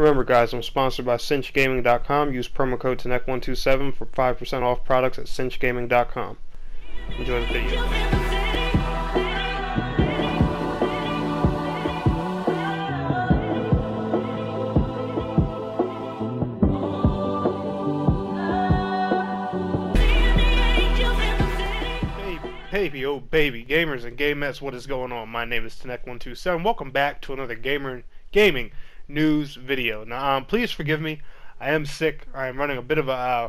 Remember, guys, I'm sponsored by CinchGaming.com. Use promo code TENNEK127 for 5% off products at CinchGaming.com. Enjoy the video. Baby, oh baby, gamers and gamettes, what is going on? My name is Tennek127. Welcome back to another gamer gaming news video. Now, um, please forgive me. I am sick. I am running a bit of a uh,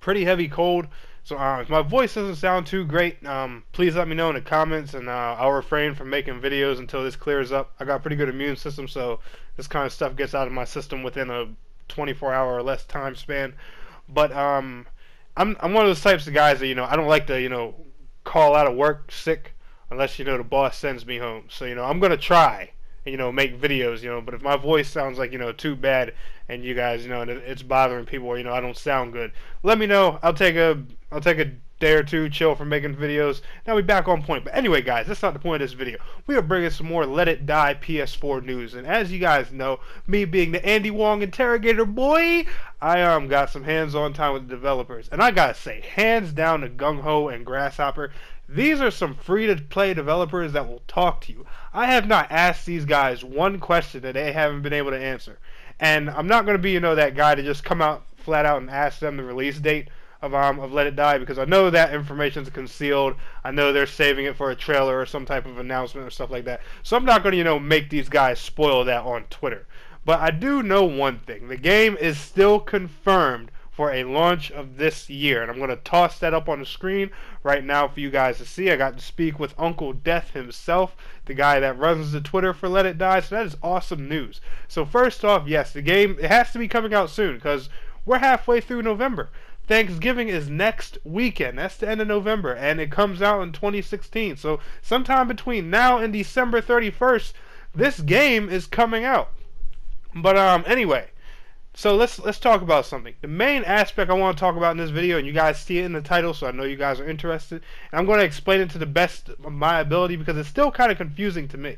pretty heavy cold, so uh, if my voice doesn't sound too great, um, please let me know in the comments, and uh, I'll refrain from making videos until this clears up. I got a pretty good immune system, so this kind of stuff gets out of my system within a 24 hour or less time span. But um, I'm I'm one of those types of guys that you know I don't like to you know call out of work sick unless you know the boss sends me home. So you know I'm gonna try you know make videos you know. But if my voice sounds like you know too bad and you guys you know it's bothering people or you know I don't sound good, let me know. I'll take a I'll take a day or two chill from making videos. Now we back on point. But anyway, guys, that's not the point of this video. We are bringing some more Let It Die PS4 news. And as you guys know, me being the Andy Wong interrogator boy, I um got some hands-on time with the developers. And I gotta say, hands down to GungHo and Grasshopper. These are some free to play developers that will talk to you. I have not asked these guys one question that they haven't been able to answer. And I'm not going to be, you know, that guy to just come out flat out and ask them the release date of um of Let It Die because I know that information is concealed. I know they're saving it for a trailer or some type of announcement or stuff like that. So I'm not going to you know make these guys spoil that on Twitter. But I do know one thing: the game is still confirmed for a launch of this year, and I'm going to toss that up on the screen right now for you guys to see. I got to speak with Uncle Death himself, the guy that runs the Twitter for Let It Die. So that is awesome news. So first off, yes, the game it has to be coming out soon because we're halfway through November. Thanksgiving is next weekend. That's the end of November, and it comes out in 2016. So sometime between now and December 31st, this game is coming out. But um, anyway, so let's let's talk about something. The main aspect I want to talk about in this video, and you guys see it in the title, so I know you guys are interested. And I'm going to explain it to the best of my ability because it's still kind of confusing to me.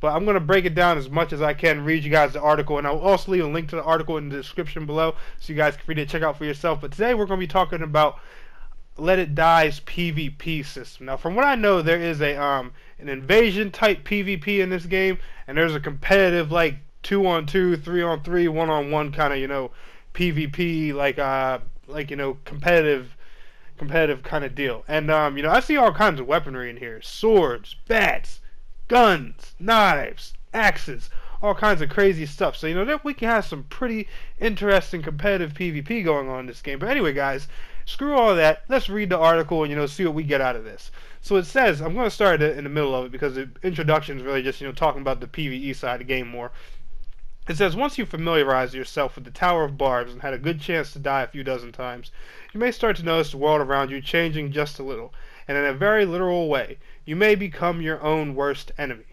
But I'm going to break it down as much as I can, read you guys the article, and I'll also leave a link to the article in the description below so you guys can read it check out for yourself. But today we're going to be talking about Let It Die's PvP system. Now, from what I know, there is a um an invasion type PvP in this game, and there's a competitive like two on two, three on three, one on one kind of you know PvP like uh like you know competitive competitive kind of deal. And um you know I see all kinds of weaponry in here: swords, bats guns, knives, axes, all kinds of crazy stuff. So, you know, we can have some pretty interesting competitive PvP going on in this game. But anyway, guys, screw all that. Let's read the article and, you know, see what we get out of this. So it says, I'm going to start in the middle of it because the introduction is really just, you know, talking about the PvE side of the game more. It says, once you familiarize yourself with the Tower of Barbs and had a good chance to die a few dozen times, you may start to notice the world around you changing just a little, and in a very literal way you may become your own worst enemy.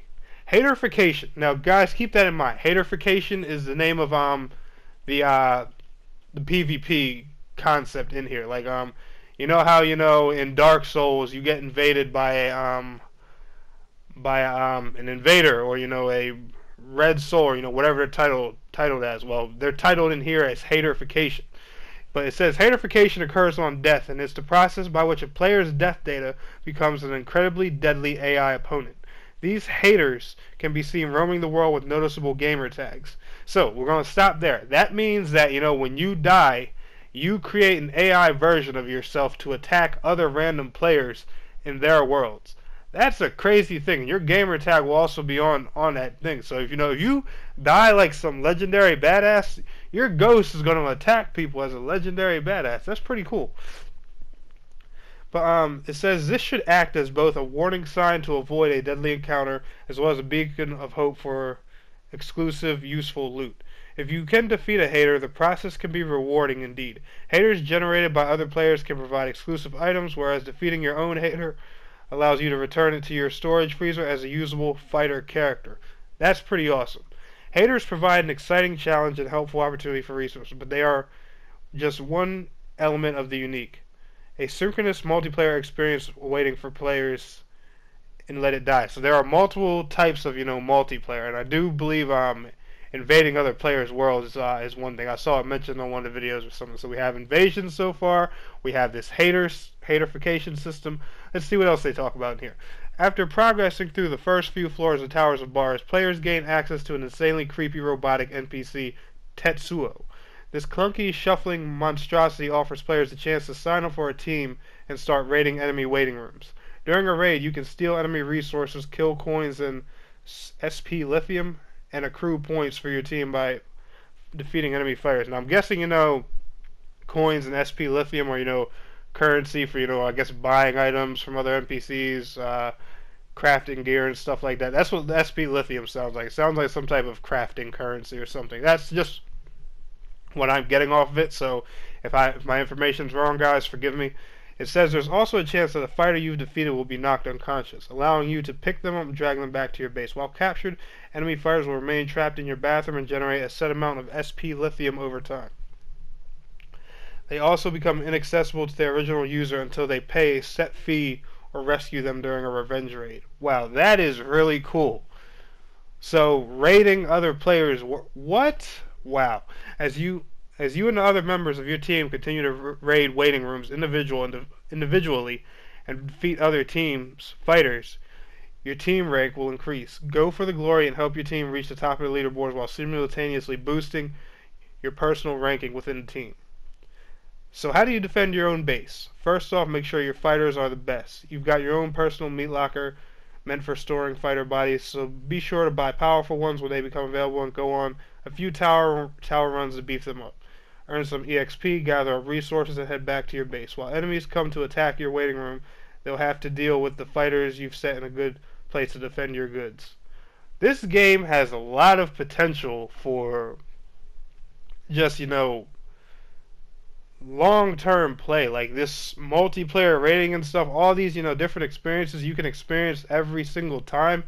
Haterification. Now, guys, keep that in mind. Haterification is the name of um the uh the PvP concept in here. Like um, you know how you know in Dark Souls you get invaded by a um by um an invader or you know a red soul you know whatever they're titled titled as. Well, they're titled in here as haterification. But it says haterification occurs on death, and it's the process by which a player's death data becomes an incredibly deadly AI opponent. These haters can be seen roaming the world with noticeable gamer tags. So we're going to stop there. That means that you know when you die, you create an AI version of yourself to attack other random players in their worlds. That's a crazy thing. Your gamer tag will also be on on that thing. So if you know if you die like some legendary badass, your ghost is going to attack people as a legendary badass. That's pretty cool. But um, it says this should act as both a warning sign to avoid a deadly encounter, as well as a beacon of hope for exclusive, useful loot. If you can defeat a hater, the process can be rewarding indeed. Haters generated by other players can provide exclusive items, whereas defeating your own hater allows you to return it to your storage freezer as a usable fighter character. That's pretty awesome. Haters provide an exciting challenge and helpful opportunity for resources, but they are just one element of the unique. A synchronous multiplayer experience waiting for players and Let It Die. So there are multiple types of, you know, multiplayer, and I do believe um invading other players' worlds uh, is one thing. I saw it mentioned on one of the videos or something. So we have invasions so far. We have this haters haterification system. Let's see what else they talk about in here. After progressing through the first few floors of Towers of Barbs, players gain access to an insanely creepy robotic NPC, Tetsuo. This clunky, shuffling monstrosity offers players the chance to sign up for a team and start raiding enemy waiting rooms. During a raid, you can steal enemy resources, kill coins and SP lithium, and accrue points for your team by defeating enemy fighters. Now, I'm guessing you know coins and SP lithium are you know currency for you know I guess buying items from other NPCs, uh, crafting gear and stuff like that. That's what SP lithium sounds like. It sounds like some type of crafting currency or something. That's just what I'm getting off of it. So if I if my information's wrong, guys, forgive me. It says there's also a chance that a fighter you've defeated will be knocked unconscious, allowing you to pick them up and drag them back to your base. While captured, enemy fighters will remain trapped in your bathroom and generate a set amount of SP lithium over time. They also become inaccessible to their original user until they pay a set fee or rescue them during a revenge raid. Wow, that is really cool. So, raiding other players, what? Wow. As you as you and the other members of your team continue to raid waiting rooms individual individually and defeat other teams fighters, your team rank will increase. Go for the glory and help your team reach the top of the leaderboards while simultaneously boosting your personal ranking within the team. So how do you defend your own base? First off, make sure your fighters are the best. You've got your own personal meat locker meant for storing fighter bodies, so be sure to buy powerful ones when they become available and go on a few tower tower runs to beef them up. Earn some EXP, gather up resources, and head back to your base. While enemies come to attack your waiting room, they'll have to deal with the fighters you've set in a good place to defend your goods. This game has a lot of potential for just, you know, long term play like this multiplayer rating and stuff all these you know different experiences you can experience every single time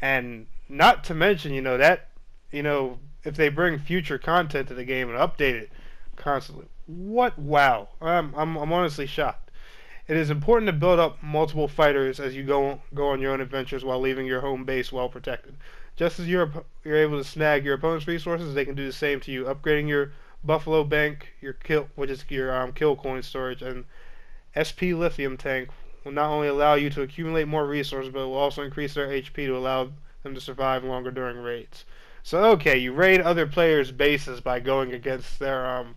and not to mention you know that you know if they bring future content to the game and update it constantly. What? Wow. I'm i'm, I'm honestly shocked. It is important to build up multiple fighters as you go go on your own adventures while leaving your home base well protected. Just as you're you're able to snag your opponent's resources they can do the same to you. Upgrading your Buffalo Bank, your kill, which is your um, kill coin storage, and SP Lithium Tank will not only allow you to accumulate more resources, but will also increase their HP to allow them to survive longer during raids. So okay, you raid other players' bases by going against their um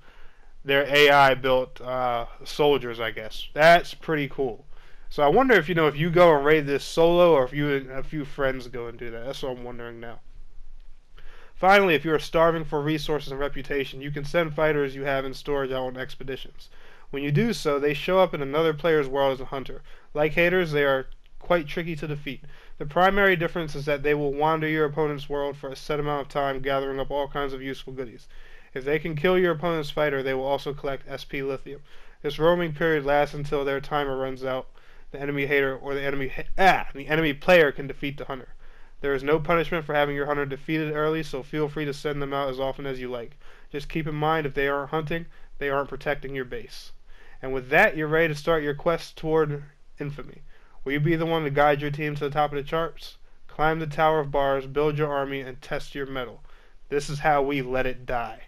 their AI built uh, soldiers, I guess. That's pretty cool. So I wonder if you know if you go and raid this solo, or if you and a few friends go and do that. That's what I'm wondering now. Finally, if you are starving for resources and reputation, you can send fighters you have in storage out on expeditions. When you do so, they show up in another player's world as a hunter. Like haters, they are quite tricky to defeat. The primary difference is that they will wander your opponent's world for a set amount of time, gathering up all kinds of useful goodies. If they can kill your opponent's fighter, they will also collect SP lithium. This roaming period lasts until their timer runs out. The enemy hater or the enemy ah, the enemy player can defeat the hunter. There is no punishment for having your hunter defeated early, so feel free to send them out as often as you like. Just keep in mind if they aren't hunting, they aren't protecting your base. And with that, you're ready to start your quest toward infamy. Will you be the one to guide your team to the top of the charts? Climb the Tower of Barbs, build your army, and test your mettle. This is how we let it die.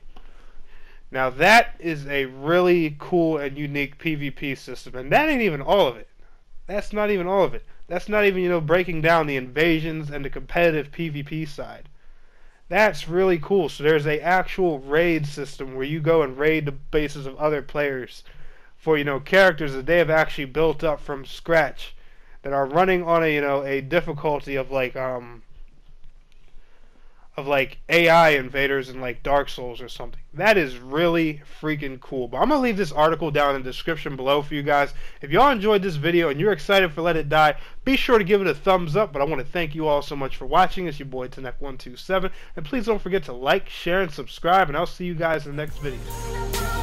Now that is a really cool and unique PvP system, and that ain't even all of it. That's not even all of it. That's not even, you know, breaking down the invasions and the competitive PvP side. That's really cool. So there's a actual raid system where you go and raid the bases of other players for, you know, characters that they have actually built up from scratch that are running on a, you know, a difficulty of like um of like AI invaders in like Dark Souls or something. That is really freaking cool. But I'm gonna leave this article down in the description below for you guys. If y'all enjoyed this video and you're excited for Let It Die, be sure to give it a thumbs up. But I want to thank you all so much for watching. It's your boy Tennek127, and please don't forget to like, share, and subscribe. And I'll see you guys in the next video.